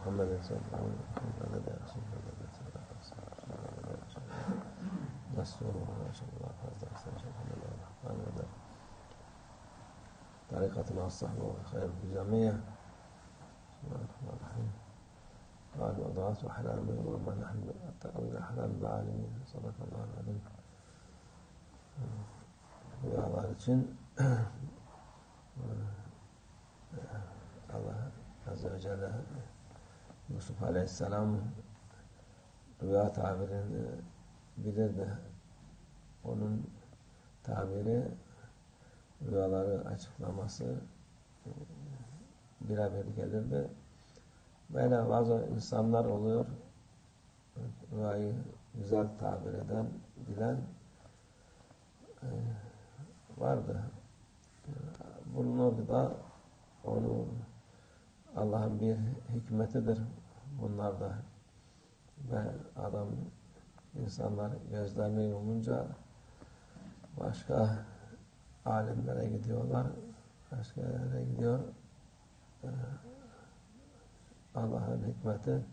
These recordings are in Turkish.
محمد صلى الله عليه وسلم رسول الله صلى الله عليه وسلم طريقتنا الصحبة والخير في الجميع بسم الله الرحمن الرحيم قال وضعت وحلال من وما نحن التأويل حلال العالمين صدق الله العظيم rüyalar için Allah Azze ve Celle Yusuf Aleyhisselam rüya tabirini bilirdi. Onun tabiri rüyaları açıklaması birebir gelirdi. Böyle bazı insanlar oluyor rüyayı güzel tabir eden, bilen vardı. Bulunurdu da onu Allah'ın bir hikmetidir bunlarda. Ve adam insanlar gözlerini yumunca başka alimlere gidiyorlar. Başka yere gidiyor. Allah'ın hikmeti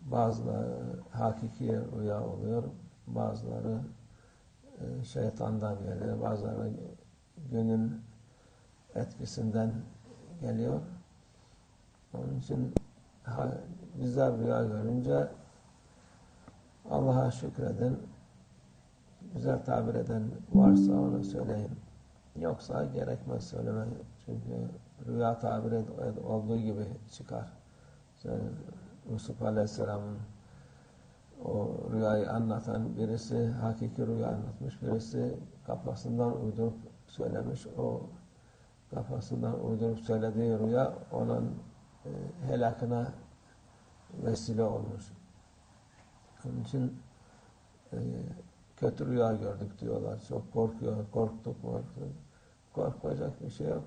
bazıları hakiki rüya oluyor. Bazıları şeytandan geliyor. Bazıları günün etkisinden geliyor. Onun için güzel rüya görünce Allah'a şükredin. Güzel tabir eden varsa onu söyleyin. Yoksa gerekmez söylemeyin. Çünkü rüya tabir olduğu gibi çıkar. Yani Yusuf Aleyhisselam'ın o rüyayı anlatan birisi hakiki rüya anlatmış, birisi kafasından uydurup söylemiş. O kafasından uydurup söylediği rüya onun e, helakına vesile olmuş. Onun için e, kötü rüya gördük diyorlar. Çok korkuyor, korktuk, korktuk. Korkacak bir şey yok.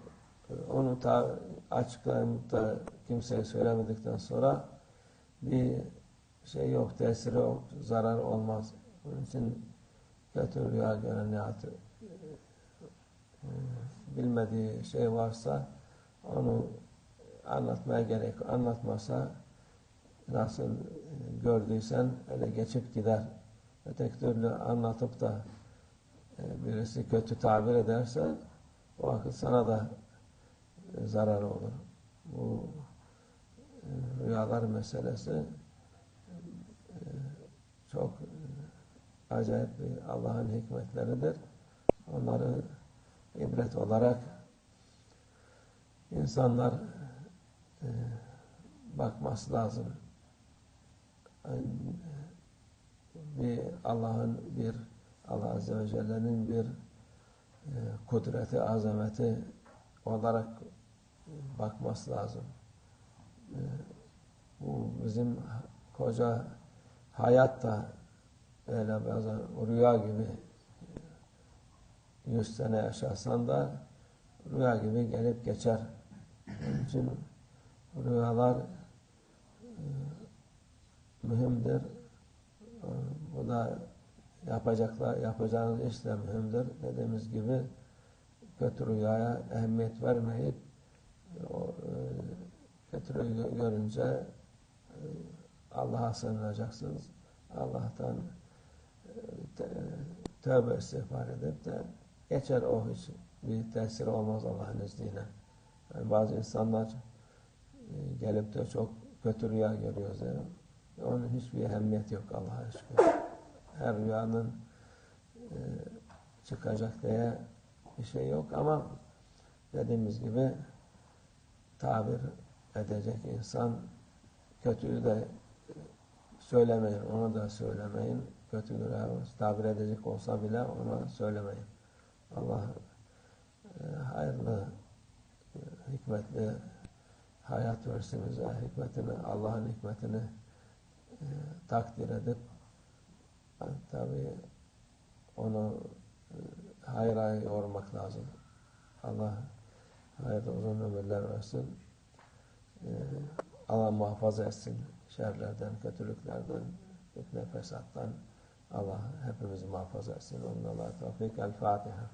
Onu ta açıklayıp da kimseye söylemedikten sonra bir şey yok, tesiri yok, zarar olmaz. Onun için kötü rüya gören ya bilmediği şey varsa onu anlatmaya gerek anlatmasa nasıl gördüysen öyle geçip gider. Öteki türlü anlatıp da birisi kötü tabir ederse o vakit sana da zarar olur. Bu rüyalar meselesi çok acayip Allah'ın hikmetleridir. Onları ibret olarak insanlar e, bakması lazım. Bir Allah'ın bir Allah Azze ve Celle'nin bir e, kudreti, azameti olarak bakması lazım. E, bu bizim koca hayat da öyle bazen rüya gibi yüz sene yaşasan da rüya gibi gelip geçer. Onun için rüyalar e, mühimdir. E, bu da yapacaklar, yapacağınız iş de mühimdir. Dediğimiz gibi kötü rüyaya ehemmiyet vermeyip o, e, kötü rüya görünce e, Allah'a sığınacaksınız. Allah'tan e, tövbe istiğfar edip de geçer o hiç bir tesiri olmaz Allah'ın izniyle. Yani bazı insanlar e, gelip de çok kötü rüya görüyoruz. Yani. Onun hiçbir ehemmiyeti yok Allah'a şükür. Her rüyanın e, çıkacak diye bir şey yok ama dediğimiz gibi tabir edecek insan kötüyü de söylemeyin, onu da söylemeyin. Kötü rüya tabir edecek olsa bile ona söylemeyin. Allah e, hayırlı, e, hikmetli hayat versin bize. Hikmetini, Allah'ın hikmetini e, takdir edip yani, tabi onu e, hayra yormak lazım. Allah hayırlı uzun ömürler versin. E, Allah muhafaza etsin şerlerden, kötülüklerden, fitne fesattan Allah hepimizi muhafaza etsin. Onunla Allah tevfik. El Fatiha.